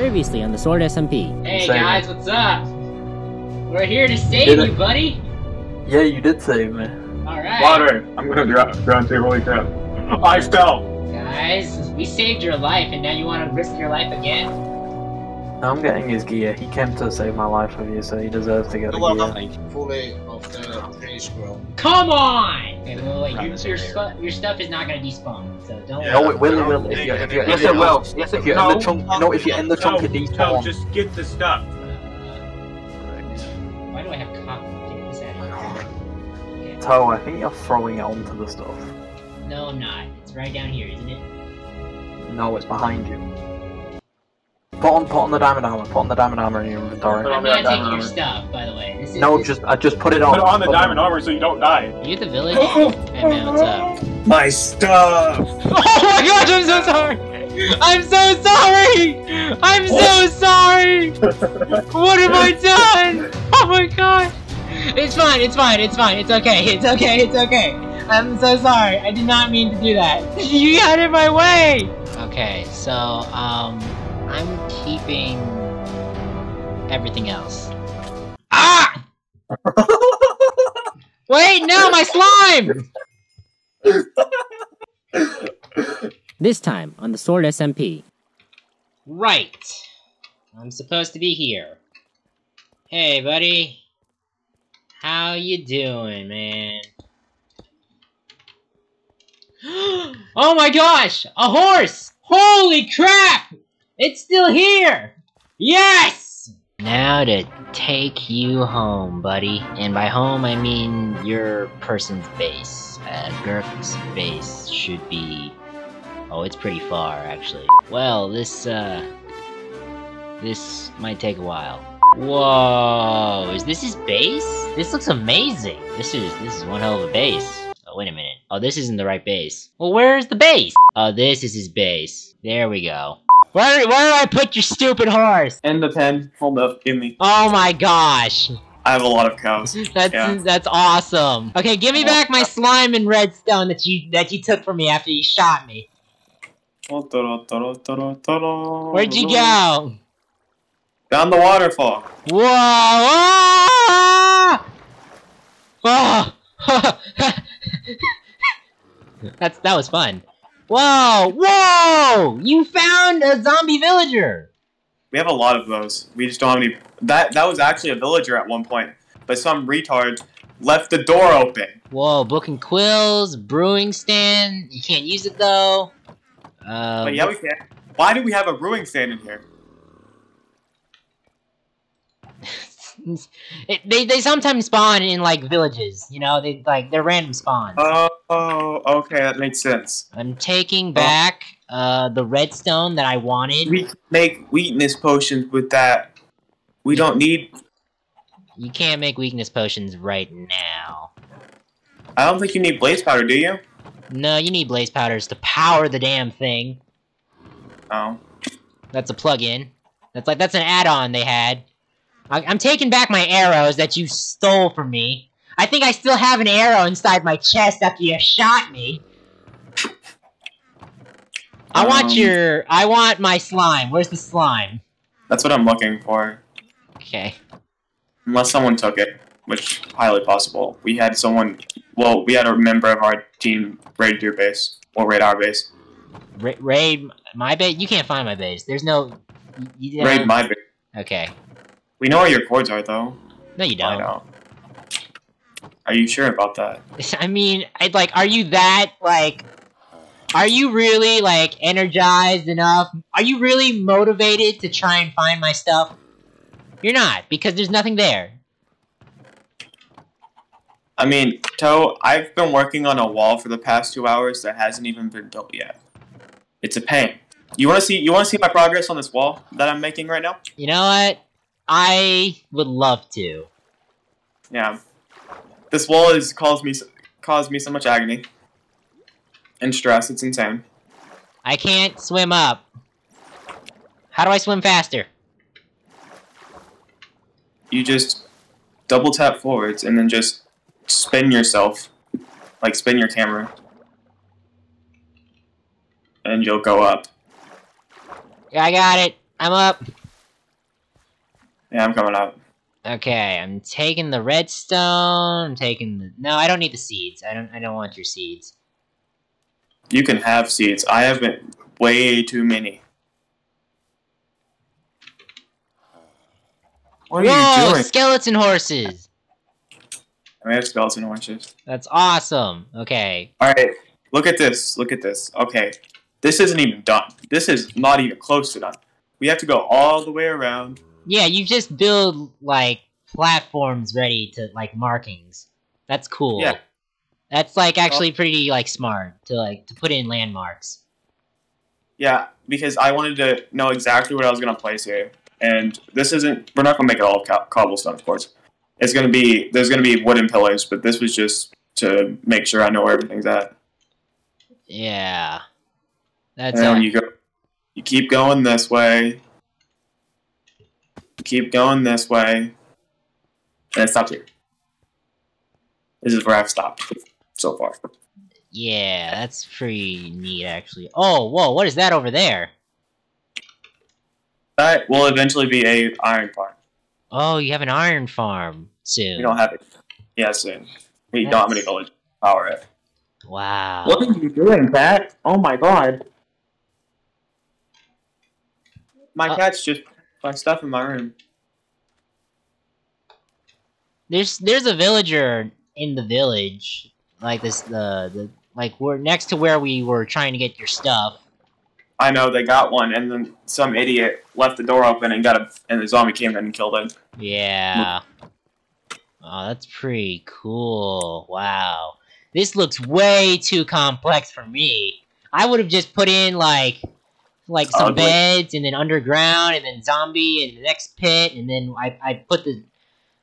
Previously on the Sword SMP. Hey Same. guys, what's up? We're here to save Did you, buddy. Yeah, you did save me. Alright. Water! I'm gonna drown, drown too, holy crap. I fell! Guys, we saved your life and now you want to risk your life again? I'm getting his gear. He came to save my life with you, so he deserves to get the Well, gear. nothing fully of the trade scroll. Come on! Okay, well, wait, your, your, same stu- your stuff is not gonna despawn, so don't Yeah. No, it will, it will. If you're, if you're, Yes, it will. Yes, if you're in the chunk, no, if you're in the chunk, it No, despawns. just get the stuff. Why do I have cotton? Get this out of here. Okay. Toe, I think you're throwing it onto the stuff. No, I'm not. It's right down here, isn't it? No, it's behind you. Put on, put on the diamond armor. Put on the diamond armor in your inventory. Put I'm on not that taking diamond your armor. stuff, by the way. This is No, this- just, I just put it on. Put on the Put diamond armor so you don't die. You at the village? hey man, what's up? My stuff! Oh my gosh, I'm so sorry! I'm so sorry! I'm so sorry! What have I done? Oh my god! It's fine, it's fine, it's fine, it's okay, it's okay, it's okay. I'm so sorry. I did not mean to do that. You got in my way! Okay, so, um, I'm keeping everything else. Ah! Wait, no, my slime! This time on the Sword SMP. Right. I'm supposed to be here. Hey, buddy. How you doing, man? oh my gosh! A horse! Holy crap! It's still here! Yes! Now to take you home, buddy. And by home, I mean your person's base. Uh, Gurk's base should be Oh, it's pretty far, actually. Well, this, uh... This might take a while. Whoa, is this his base? This looks amazing. This is, this is one hell of a base. Oh, wait a minute. Oh, this isn't the right base. Well, where's the base? Oh, this is his base. There we go. Where, where do I put your stupid horse? In the pen. Hold up, give me. Oh my gosh. I have a lot of cows. That's Yeah. that's awesome. Okay, give me back my slime and redstone that you that you took from me after you shot me. Where'd you go? Down the waterfall. Whoa! Ah! Oh! That's that was fun. Whoa! Whoa! You found a zombie villager. We have a lot of those. We just don't have any. That that was actually a villager at one point, but some retard left the door open. Whoa! Book and quills, brewing stand. You can't use it though. Uh, but yeah, we can. Why do we have a brewing stand in here? It, they they sometimes spawn in like villages. You know, they like they're random spawns. Oh, oh, okay, that makes sense. I'm taking back uh the redstone that I wanted. We can make weakness potions with that. We don't need. You can't make weakness potions right now. I don't think you need blaze powder, do you? No, you need blaze powders to power the damn thing. Oh. That's a plug-in. That's like that's an add-on they had. I, I'm taking back my arrows that you stole from me. I think I still have an arrow inside my chest after you shot me. I want Um. your. I want my slime. Where's the slime? That's what I'm looking for. Okay. Unless someone took it, which highly possible. We had someone. Well, we had a member of our team raid your base or raid our base. Ra- raid my base. You can't find my base. There's no. You, you Raid my base. Okay. We know where your coords are, though. No, you don't. know. Are you sure about that? I mean, I'd like, are you that like? Are you really like energized enough? Are you really motivated to try and find my stuff? You're not because there's nothing there. I mean, Toe, I've been working on a wall for the past two hours that hasn't even been built yet. It's a pain. You want to see? You want to see my progress on this wall that I'm making right now? You know what? I would love to. Yeah. This wall has caused me caused me so much agony and stress. It's insane. I can't swim up. How do I swim faster? You just double tap forwards and then just spin yourself, like spin your camera, and you'll go up. Yeah, I got it. I'm up. Yeah, I'm coming up. Okay, I'm taking the redstone. I'm taking the. No, I don't need the seeds. I don't. I don't want your seeds. You can have seeds. I have been way too many. What are Whoa, you doing? skeleton horses. I have skeleton horses. That's awesome. Okay. All right, look at this. Look at this. Okay, this isn't even done. This is not even close to done. We have to go all the way around. Yeah, you just build like platforms ready to like markings. That's cool. Yeah. That's like actually pretty like smart to like to put in landmarks. Yeah, because I wanted to know exactly what I was gonna place here, and this isn't. We're not gonna make it all co- cobblestone, of course. It's gonna be. There's gonna be wooden pillars, but this was just to make sure I know where everything's at. Yeah. That's and you go. You keep going this way. You keep going this way, and it stops here. This is where I've stopped so far. yeah, that's pretty neat actually. Oh, whoa, what is that over there? That will eventually be a iron farm. Oh, you have an iron farm soon. We don't have it. Yeah, soon. We don't have any village to power it. Wow. What are you doing, Pat? Oh my god. My Uh, cat's just my stuff in my room. There's there's a villager in the village, like this the the like we're next to where we were trying to get your stuff. I know they got one, and then some idiot left the door open and got a, and the zombie came in and killed him. Yeah. Oh, that's pretty cool. Wow. This looks way too complex for me. I would have just put in like like some Ugly. beds and then underground and then zombie and the next pit and then I I put the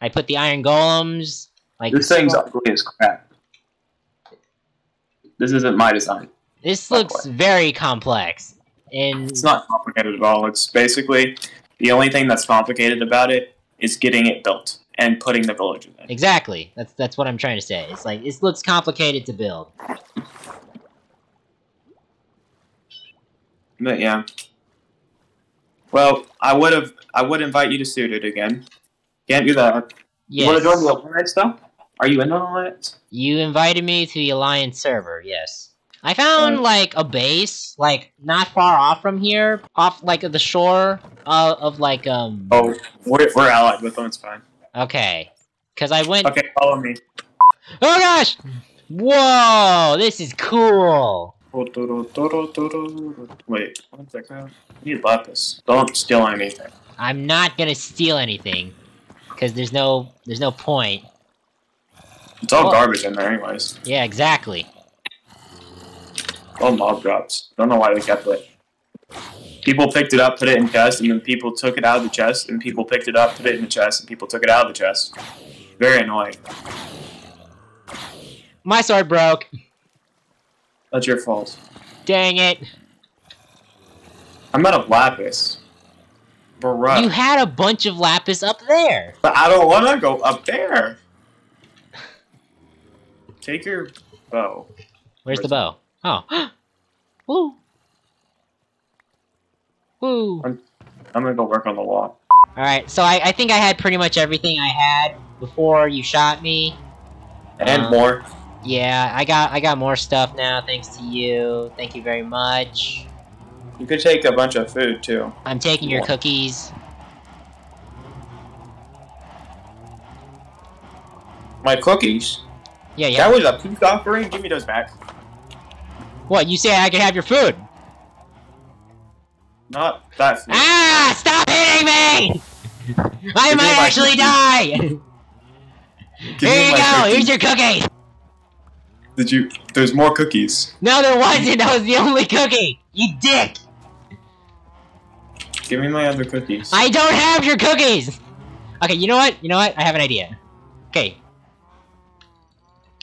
I put the iron golems like This thing's ugly as crap. This isn't my design. This looks very complex. And It's not complicated at all. It's basically the only thing that's complicated about it is getting it built and putting the villagers in. exactly. That's that's what I'm trying to say. It's like it looks complicated to build. But yeah. Well, I would have. I would invite you to suit it again. Can't do that. You want to join the alliance though? Are you in the alliance? You invited me to the Alliance server, yes. I found Uh, like a base, like not far off from here, off like the shore uh, of like um. Oh, we're, we're allied with them. It's fine. Okay, because I went. Okay, follow me. Oh gosh! Whoa, this is cool. Wait, that crap? I need lapis. Don't steal anything. I'm not gonna steal anything, because there's no there's no point. It's all Oh. garbage in there, anyways. Yeah, exactly. All mob drops. Don't know why they kept it. People picked it up, put it in chest, and then people took it out of the chest, and people picked it up, put it in the chest, and people took it out of the chest. Very annoying. My sword broke. That's your fault. Dang it! I'm out of lapis. Bruh. You had a bunch of lapis up there. But I don't want to go up there. Take your bow. Where's the bow? Oh. Woo. Woo. I'm I'm gonna go work on the wall. Alright, so I, I think I had pretty much everything I had before you shot me. And Uh, more. Yeah, I got I got more stuff now thanks to you. Thank you very much. You could take a bunch of food too. I'm taking your cookies. My cookies. Yeah, yeah. That was a peace offering. Give me those back. What, you say I can have your food? Not that food. Ah! Stop hitting me! I Give might actually cookies. die! Give Here you go, cookies. here's your cookie! Did you? There's more cookies. No, there wasn't, that was the only cookie! You dick! Give me my other cookies. I don't have your cookies! Okay, you know what? You know what? I have an idea. Okay.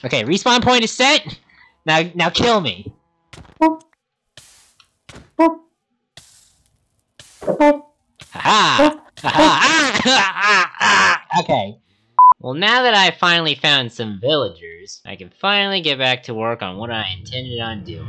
Okay, respawn point is set. Now, now kill me. Ha ha! Ha Okay. Well, now that I finally found some villagers, I can finally get back to work on what I intended on doing.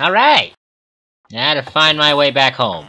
All right, now to find my way back home.